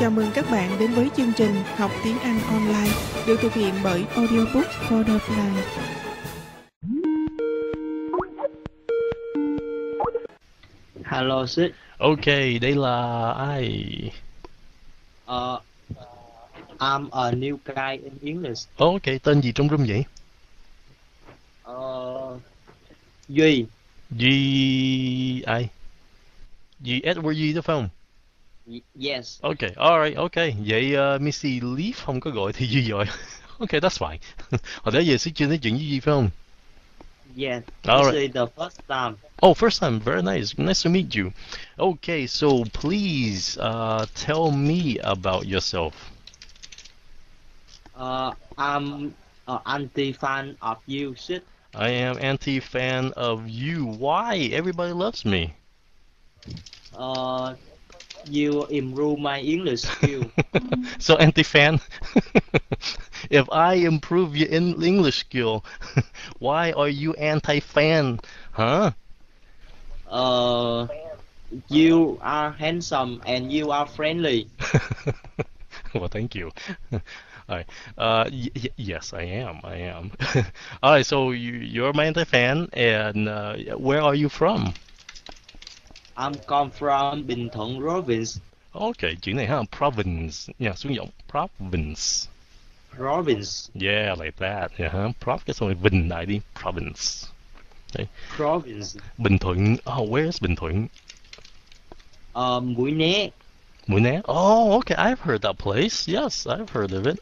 Chào mừng các bạn đến với chương trình Học tiếng Anh online được thực hiện bởi Audiobook for the Blind. Hello sir. Ok, đây là ai? Uh, I'm a new guy in English. Ok, tên gì trong room vậy? Uh, Duy. Duy ai? Duy Edward Duy đúng không? Yes. Ok, alright, ok. Vậy uh, Missy Leaf không có gọi thì Duy rồi. ok, that's fine. Hồi đó giờ sẽ chưa nói chuyện với Duy phải không? Yes. All This is the first time. Oh, first time. Very nice. Nice to meet you. Okay, so please uh, tell me about yourself. Uh, I'm an anti-fan of you, sir. I am anti-fan of you. Why? Everybody loves me. Uh, you improve my English skill. so anti-fan. if I improve your in- English skill, why are you anti-fan? Huh? Uh, you are handsome and you are friendly. well, thank you. All right. Uh, y- y- yes, I am. I am. All right. So you you're my anti-fan, and uh, where are you from? I'm come from Bình Thuận province. Okay, chữ này ha, province. Nha, xuống giọng province. Province. Yeah, like that. Yeah, huh? Prov cái xong rồi Vinh lại đi, province. Province. Bình Thuận. Oh, where's Bình Thuận? Uh, Mũi Né. Mũi Né? Oh, okay. I've heard that place. Yes, I've heard of it.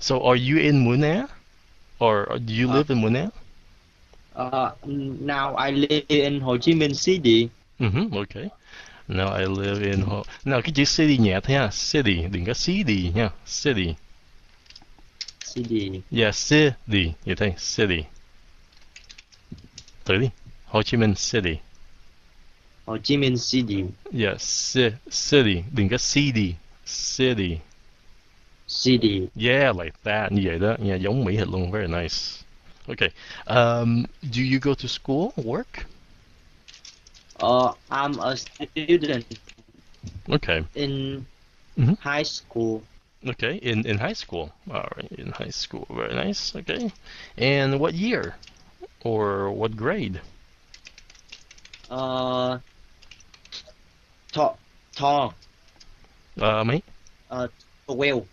So, are you in Mũi Né? Or do you Uh, live in Mũi Né? Uh, now I live in Ho Chi Minh City. Mm-hmm, okay. Now I live in... Ho- Nào, cái chữ city nhẹ thôi ha. City, đừng có city nha. City. City. Yeah, city. Vậy thôi, city. Thử đi. Ho Chi Minh City. Ho Chi Minh City. Yeah, ci- city. Đừng có city. City. City. Yeah, like that. Như vậy đó. Yeah, giống Mỹ hết luôn. Very nice. Okay. Um, do you go to school, work? Uh, I'm a student Okay. in Mhm. high school. Okay. In in high school. All right. In high school. Very nice. Okay. And what year? Or what grade? Uh, to, to, Uh, me? uh, well,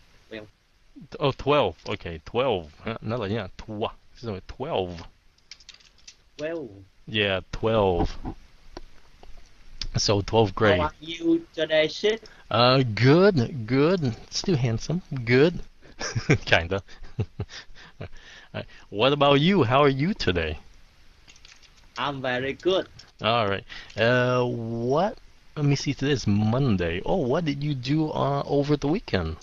Oh, 12. Okay, 12. Ha, Nói là nha. Twa. Xin lỗi, 12. Yeah, 12. So 12th grade. How are you today, shit? Uh, good, good. Still handsome. Good. Kinda. Alright, What about you? How are you today? I'm very good. All right. Uh, what? Let me see. Today's Monday. Oh, what did you do uh, over the weekend?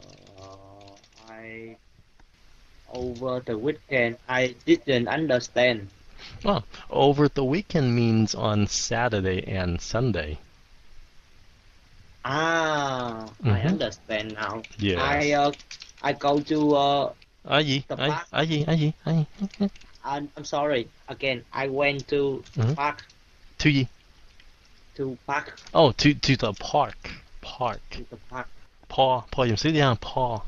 Uh, I over the weekend I didn't understand. Oh, over the weekend means on Saturday and Sunday. Ah, I Mhm. understand now. Yes. I uh, I go to uh, À gì? The À, park. à gì? À gì? À gì? I'm, I'm sorry again. I went to Mhm. park To gì? to park Oh, to to the park. Park. to the park Paw. Paw xíu đi ha. Paw.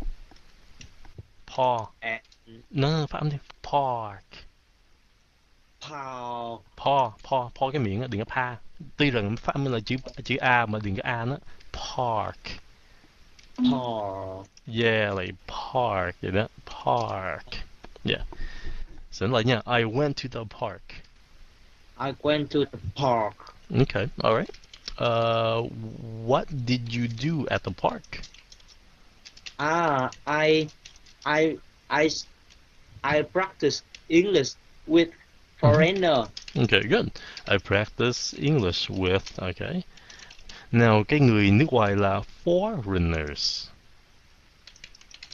Paw. and No, no, phát âm đi. Park. Paul Paw. Paw. Paw cái miệng á, đừng có pa. Tuy rằng phát âm là chữ chữ A mà đừng có A nữa. Park. Paul Yeah, like park, vậy đó. Park. Yeah. Dẫn lại nha. I went to the park. I went to the park. Okay, all right. Uh, what did you do at the park? Ah, I I I I practice English with foreigner. Okay, good. I practice English with. Okay. Now, cái người nước ngoài là foreigners.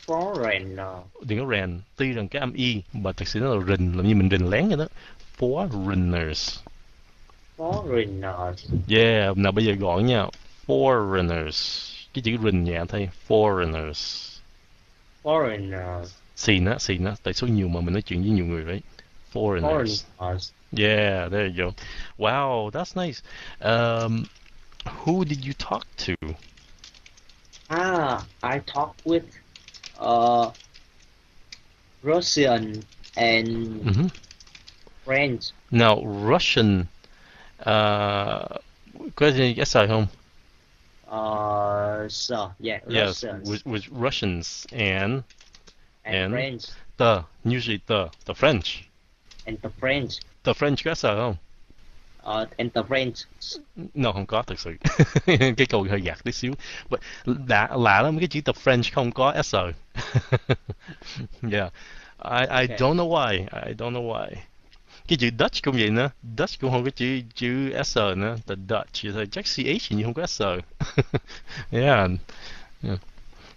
Foreigner. Đừng có rèn. Tuy rằng cái âm y, mà thật sự nó là rình, làm như mình rình lén vậy đó. Foreigners. Foreigners. Yeah, nào bây giờ gọn nha. Foreigners. Cái chữ rình nhẹ thôi. Foreigners. Foreigners. Xìn á, xìn á. Tại số nhiều mà mình nói chuyện với nhiều người đấy. Foreigners. Foreigners. Yeah, there you go. Wow, that's nice. Um, who did you talk to? Ah, I talk with uh Russian and hmm French. Now Russian, uh, gì cái sao không? Uh, so yeah, Yes, Russians with, with Russians and and, and- French the usually the the French. And the French. The French có sao không? Uh, and the French. No, không có thực sự. cái câu hơi gạt tí xíu. But lạ lạ lắm cái chữ the French không có s. yeah. I I Okay. don't know why. I don't know why. Cái chữ Dutch cũng vậy nữa. Dutch cũng không có chữ chữ s nữa. The Dutch. Thì chắc ch nhưng không có s. yeah. yeah.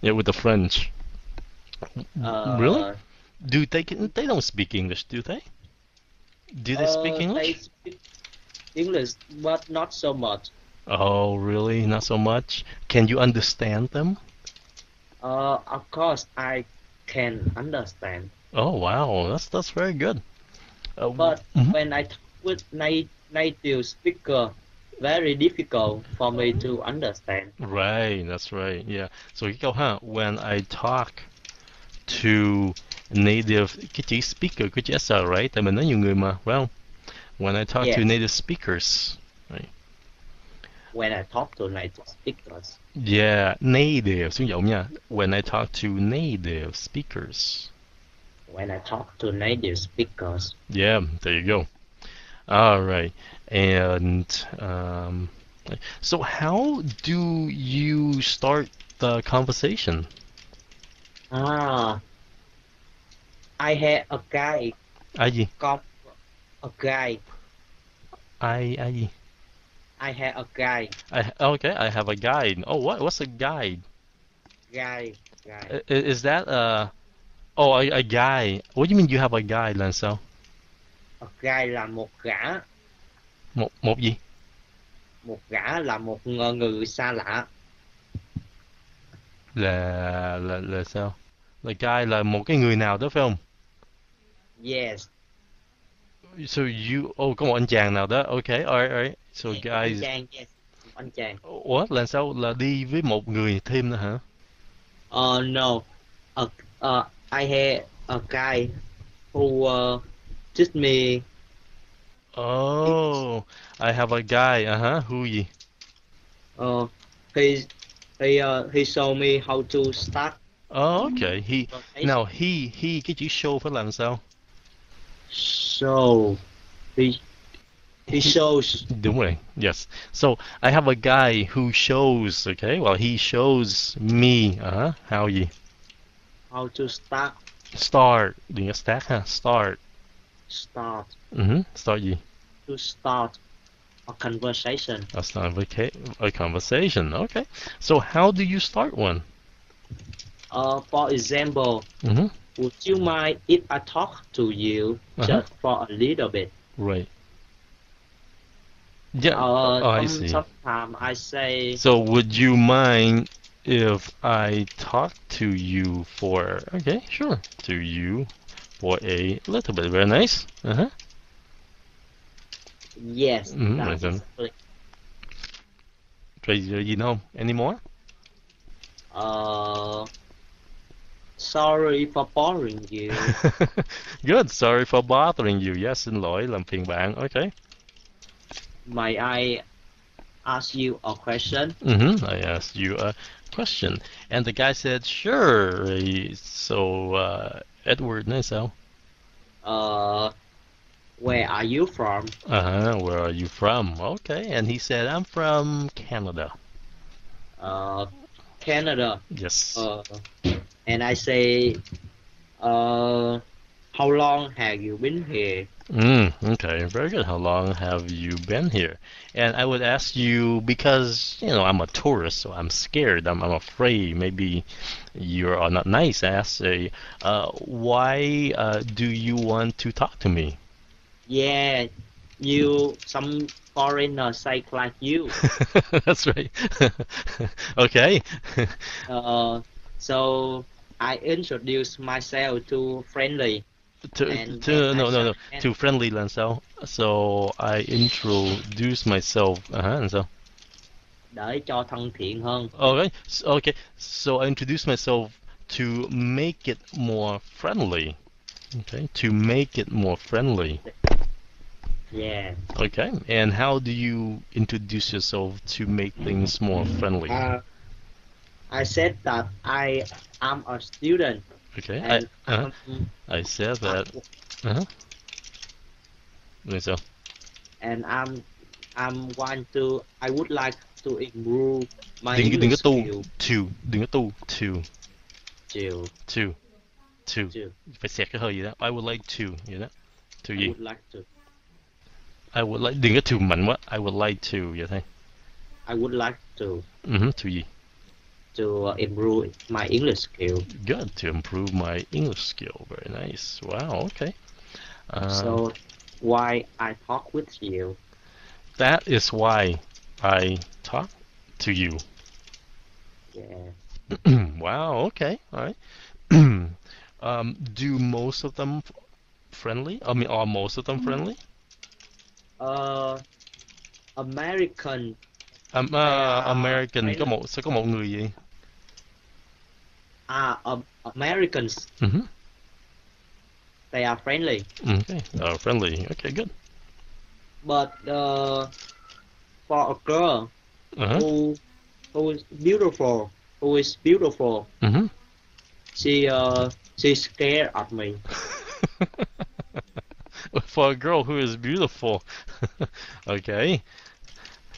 Yeah, with the French. Uh, Really? Do they they don't speak English, do they? Do they speak uh, English? They speak English, but not so much. Oh, really? Not so much. Can you understand them? Uh, of course, I can understand, Oh, wow. That's that's very good. Uh, but mhm. when I talk with native speaker, very difficult for me to understand. Right, that's right. Yeah. So câu ha, when I talk to native cái chữ speaker cái chữ s right? Tại mình nói nhiều người mà, phải không? When I talk to native speakers. right. When I talk to native speakers, Yeah, native xuống giọng nha. When I talk to native speakers. when I talk to native speakers, Yeah, there you go. All right. And um, so how do you start the conversation? ah, I had a guy Ai gì? come, a guy. Ai ai gì? I had a guy, I okay, I have a guide. Oh, what what's a guide? guy, guy. I- i- Is that uh Oh, a, a guy. What do you mean you have a là sao? A guy là một gã, Một một gì? một gã là một người xa lạ. Là là là sao? Là guy là một cái người nào đó phải không? Yes. So you oh có một anh chàng nào đó. Okay, alright, alright. So Yes, guys Anh chàng, yes. Anh chàng. What là sao? Là đi với một người thêm nữa hả? Uh, no. Uh, uh, I had a guy who uh, teach me. Oh, I have a guy. Uh-huh. Who gì? Uh, he he uh, he showed me how to start. Oh, okay. He now he he cái chữ show phải làm sao? So he he shows. Rồi. Yes. So I have a guy who shows. Okay. Well, he shows me. Uh-huh. How gì? how to start Start. Đừng có start ha. Start. start Mhm. Start you to start a conversation. A start a, conversation. Okay. So how do you start one? Uh, for example, Mhm. Would you mind if I talk to you Uh-huh. just for a little bit? Right. Yeah. Uh, oh, I see. Sometimes I say So would you mind if I talk to you for okay, sure. To you for a little bit. Very nice. Uh-huh. yes. Mhm, that's then. exactly. Gì nữa không? Any more? Uh, sorry for bothering you. Good. Sorry for bothering you. Yes, xin lỗi làm phiền bạn. Okay. May I ask you a question? Mm-hmm. I asked you a question, and the guy said, "Sure." So uh, Edward, sao? Uh, where are you from? Uh-huh. Where are you from? Okay. And he said, "I'm from Canada." Uh, Canada. Yes. Uh, and I say, uh, how long have you been here? Mm, okay, very good. How long have you been here? And I would ask you because you know I'm a tourist, so I'm scared. I'm, I'm afraid. Maybe you are not nice. I ask, say, uh, why uh, do you want to talk to me? Yeah, you some foreigner say like you. That's right. okay. Uh, so I introduce myself to friendly. to, And to no no no to friendly Lancel. So I introduce myself. Uh huh. And so để cho thân thiện hơn. Okay, s- okay. So I introduce myself to make it more friendly. Okay, to make it more friendly. Yeah. Okay, and how do you introduce yourself to make things more friendly? Uh, I said that I am a student Okay, I, uh I said that. Uh-huh. So, and I'm I'm want to I would like to improve my đừng, đừng có English tu skill. to, đừng có tu to, to, to. chill. Phải xẹt cái hơi gì đó. I would like to, vậy đó. To I gì? would like to I would like, đừng có to mạnh quá. I would like to, vậy thôi. I would like to Uh-huh, to gì? To uh, improve my English skill. Good, to improve my English skill. Very nice. Wow, okay. Uh, so why I talk with you? that is why I talk to you. Yeah. wow, okay, alright. um, do most of them friendly? I mean, are most of them friendly? Uh, American. Um, uh, American, có một, sẽ có một người gì? Americans. They are friendly, Okay, uh, friendly. Okay, good. but uh, for a girl Uh-huh. who who is beautiful, who is beautiful, Mhm. she uh she's scared of me. For a girl who is beautiful, okay,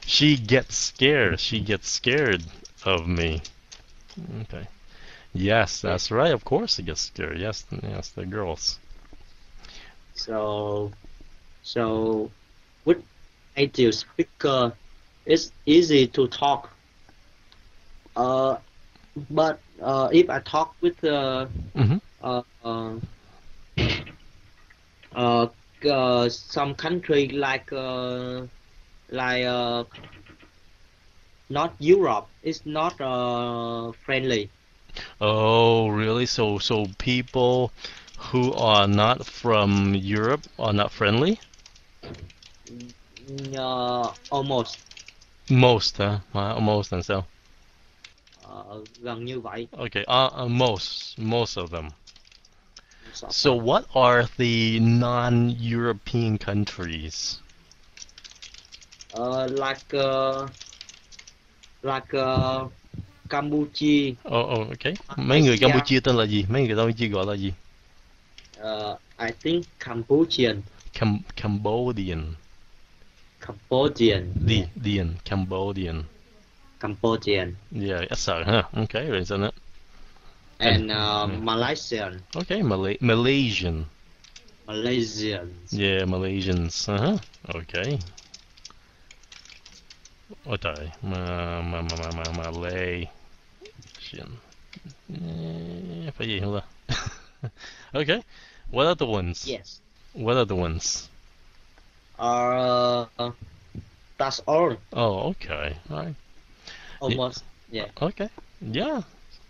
she gets scared. She gets scared of me. Okay. Yes, that's right. Of course, she gets scared. Yes, yes, the girls. So, so with native speaker, it's easy to talk. Uh, but uh, if I talk with uh, Mhm. uh, uh, uh, uh, some country like uh, like uh, not Europe, it's not uh, friendly. Oh, really? So, so people who are not from Europe are not friendly? Uh, almost Most, huh? Uh, most, and so. uh, gần như vậy. Okay, uh, uh, most, most of them. So, what are the non-European countries? Uh, like uh, like uh, Campuchia, Oh, oh, okay. Mấy người. Campuchia tên là gì? Mấy người Campuchia gọi là gì? uh, I think Cambodian, Cam Cambodian. Cambodian, The, Dian, Cambodian. Cambodian, Yeah, yes, sir. Huh? Okay, right, isn't it? and uh, Yeah. Malaysian, Okay, Malay Malaysian. Malaysians. Yeah, Malaysians. Uh-huh. Okay. Mà Malaysian. Eh, phải gì không ta? okay. What are the ones? Yes. What are the ones? Uh, that's all. Oh, okay. All right. Almost. Yeah. Okay. Yeah.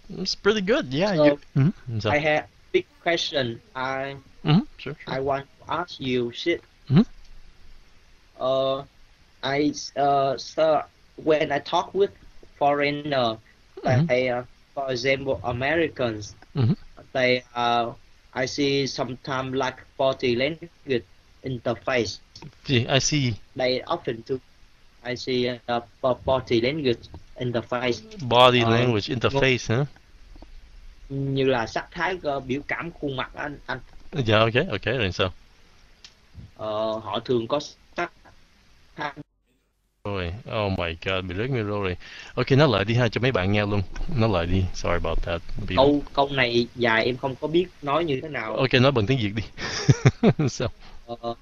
It's pretty good. Yeah. So, you. Mhm. So, I have a big question. I mhm, Sure. Sure. I want to ask you shit. Mhm. Uh, I uh, sir, when I talk with foreigner, Mhm. they, uh, for example, Americans, Mhm. they uh, I see sometimes like body language interface. Gee, I see They often do. I see uh, bo- body language interface body Ờ, language interface, huh? như là sắc thái ờ, biểu cảm khuôn mặt anh anh Yeah. Okay. Okay. Rồi sao? Ờ, họ thường có Rồi, oh my god, bị rớt micro rồi. Ok, nói lại đi ha, cho mấy bạn nghe luôn. Nói lại đi, sorry about that. Bị... câu câu này dài em không có biết nói như thế nào Ok, nói bằng tiếng Việt đi. sao? Ờ,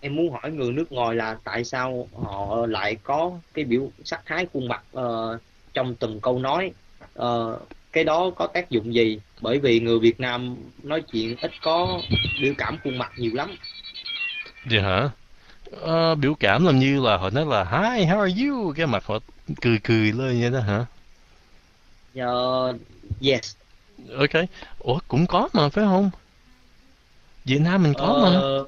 em muốn hỏi người nước ngoài là tại sao họ lại có cái biểu sắc thái khuôn mặt ờ, trong từng câu nói Ờ, cái đó có tác dụng gì bởi vì người Việt Nam nói chuyện ít có biểu cảm khuôn mặt nhiều lắm Vậy hả? Ờ, biểu cảm làm như là họ nói là Hi, how are you? Cái mặt họ cười cười lên vậy đó hả? Ờ, yes Ok. Ủa, cũng có mà phải không? Việt Nam mình có mà. Ờ,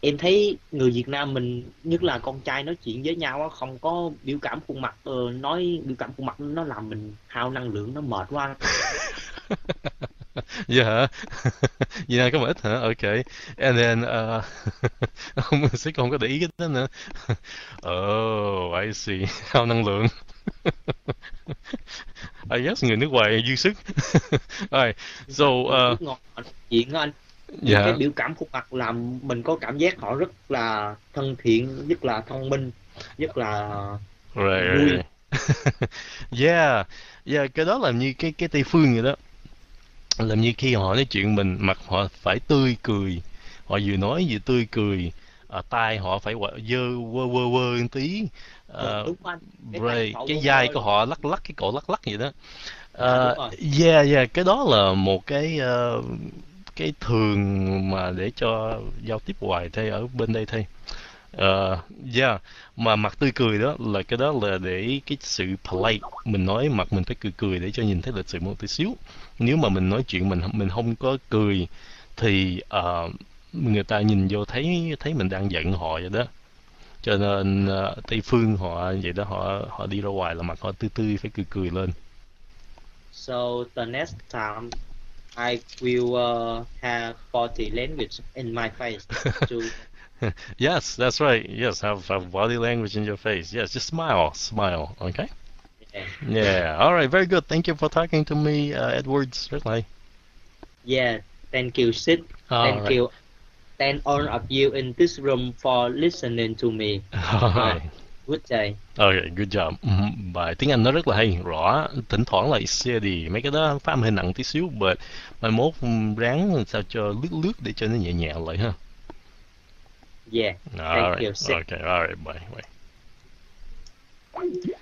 em thấy người Việt Nam mình nhất là con trai nói chuyện với nhau á không có biểu cảm khuôn mặt ờ, nói biểu cảm khuôn mặt nó làm mình hao năng lượng nó mệt quá Việt Nam có mà ít hả? Ok. And then uh, ông sẽ không có để ý cái đó nữa. Oh, I see. Hao năng lượng. I guess người nước ngoài dư sức. Alright. So, uh, ngọt á anh dạ. cái biểu cảm khuôn mặt làm mình có cảm giác họ rất là thân thiện rất là thông minh rất là Right, right. yeah, yeah, cái đó làm như cái cái Tây phương vậy đó. Làm như khi họ nói chuyện mình mặt họ phải tươi cười, họ vừa nói vừa tươi cười, à, tai họ phải dơ quơ quơ quơ một tí, anh. Cái rồi cái vai quơ. của họ lắc lắc cái cổ lắc lắc vậy đó. Rồi. yeah, yeah, cái đó là một cái ờ, cái thường mà để cho giao tiếp hoài thay ở bên đây thay. Ờ, yeah, mà mặt tươi cười đó là cái đó là để cái sự polite mình nói mặt mình phải cười cười để cho nhìn thấy lịch sự một tí xíu. Nếu mà mình nói chuyện mình mình không có cười thì ờ, người ta nhìn vô thấy thấy mình đang giận họ vậy đó. Cho nên ờ, Tây phương họ vậy đó họ họ đi ra ngoài là mặt họ tươi tươi phải cười cười lên. so the next time I will uh, have body language in my face to Yes, that's right. Yes, have have body language in your face. Yes, just smile, smile. Okay. yeah, Yeah. All right. Very good. Thank you for talking to me, uh, Edward. Certainly. yeah thank you Sid All thank right. you and all of you in this room for listening to me All right. good day Okay, good job. Mhm. Bài tiếng Anh nó rất là hay, rõ. Thỉnh thoảng là steady, mấy cái đó phát âm hơi nặng tí xíu, but mai mốt ráng sao cho lướt lướt để cho nó nhẹ nhẹ lại ha. Yeah. No, all right. Okay. All right. Bye. Bye.